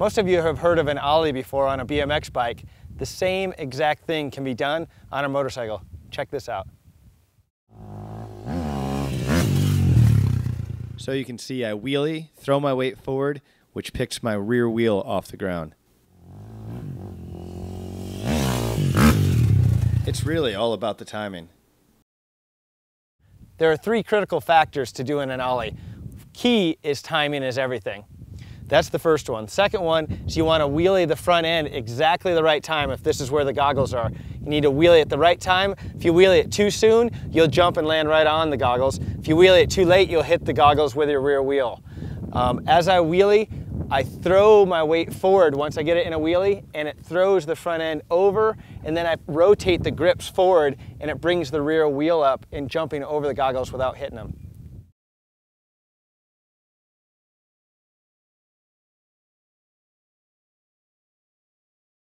Most of you have heard of an ollie before on a BMX bike. The same exact thing can be done on a motorcycle. Check this out. So you can see I wheelie, throw my weight forward, which picks my rear wheel off the ground. It's really all about the timing. There are three critical factors to doing an ollie. Key is timing is everything. That's the first one. Second one is you want to wheelie the front end exactly the right time if this is where the goggles are. You need to wheelie at the right time. If you wheelie it too soon, you'll jump and land right on the goggles. If you wheelie it too late, you'll hit the goggles with your rear wheel. Um, as I wheelie, I throw my weight forward once I get it in a wheelie and it throws the front end over and then I rotate the grips forward and it brings the rear wheel up and jumping over the goggles without hitting them.